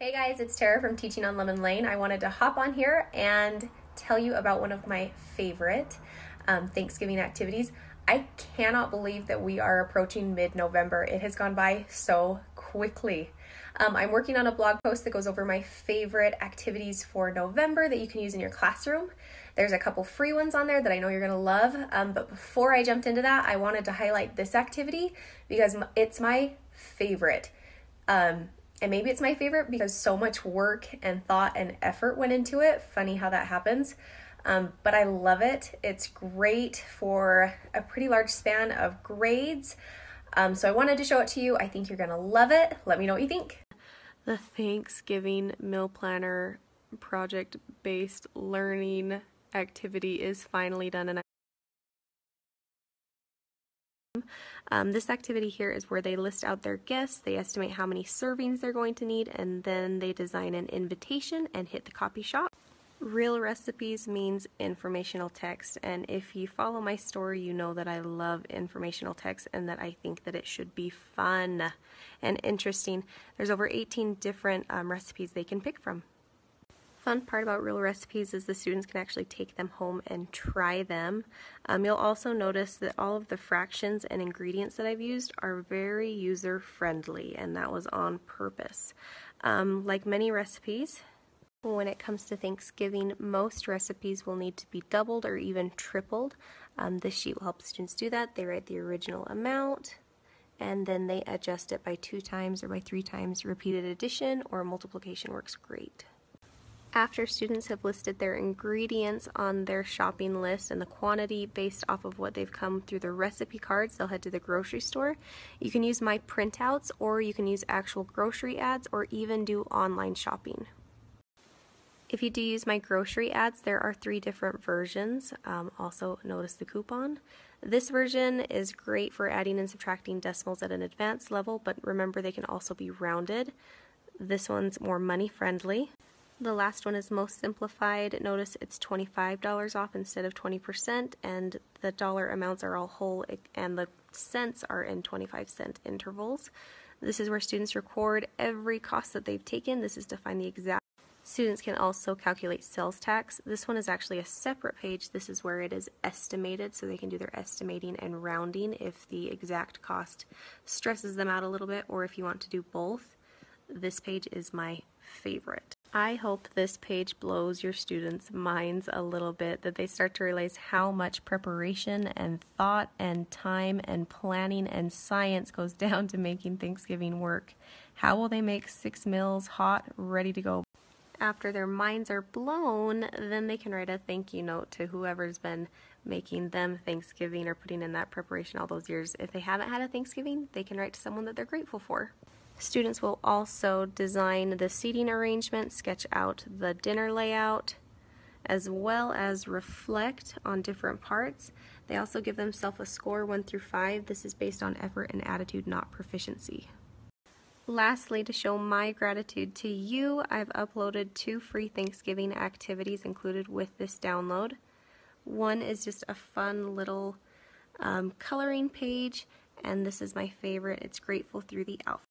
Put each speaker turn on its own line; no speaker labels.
Hey guys, it's Tara from Teaching on Lemon Lane. I wanted to hop on here and tell you about one of my favorite um, Thanksgiving activities. I cannot believe that we are approaching mid November. It has gone by so quickly. Um, I'm working on a blog post that goes over my favorite activities for November that you can use in your classroom. There's a couple free ones on there that I know you're going to love. Um, but before I jumped into that, I wanted to highlight this activity because it's my favorite. Um, and maybe it's my favorite because so much work and thought and effort went into it. Funny how that happens. Um, but I love it. It's great for a pretty large span of grades. Um, so I wanted to show it to you. I think you're going to love it. Let me know what you think.
The Thanksgiving Meal Planner project based learning activity is finally done and um, this activity here is where they list out their guests, they estimate how many servings they're going to need, and then they design an invitation and hit the copy shop. Real recipes means informational text, and if you follow my story, you know that I love informational text and that I think that it should be fun and interesting. There's over 18 different um, recipes they can pick from fun part about real recipes is the students can actually take them home and try them. Um, you'll also notice that all of the fractions and ingredients that I've used are very user friendly and that was on purpose. Um, like many recipes, when it comes to Thanksgiving, most recipes will need to be doubled or even tripled. Um, this sheet will help students do that. They write the original amount, and then they adjust it by two times or by three times. Repeated addition or multiplication works great. After students have listed their ingredients on their shopping list and the quantity based off of what they've come through the recipe cards, they'll head to the grocery store. You can use my printouts or you can use actual grocery ads or even do online shopping. If you do use my grocery ads, there are three different versions. Um, also, notice the coupon. This version is great for adding and subtracting decimals at an advanced level, but remember they can also be rounded. This one's more money friendly. The last one is most simplified. Notice it's $25 off instead of 20%, and the dollar amounts are all whole and the cents are in 25 cent intervals. This is where students record every cost that they've taken. This is to find the exact. Students can also calculate sales tax. This one is actually a separate page. This is where it is estimated, so they can do their estimating and rounding if the exact cost stresses them out a little bit, or if you want to do both. This page is my favorite. I hope this page blows your students' minds a little bit, that they start to realize how much preparation and thought and time and planning and science goes down to making Thanksgiving work. How will they make six meals hot, ready to go? After their minds are blown, then they can write a thank you note to whoever's been making them Thanksgiving or putting in that preparation all those years. If they haven't had a Thanksgiving, they can write to someone that they're grateful for. Students will also design the seating arrangement, sketch out the dinner layout, as well as reflect on different parts. They also give themselves a score 1 through 5. This is based on effort and attitude, not proficiency. Lastly, to show my gratitude to you, I've uploaded two free Thanksgiving activities included with this download. One is just a fun little um, coloring page, and this is my favorite. It's Grateful Through the Alphabet.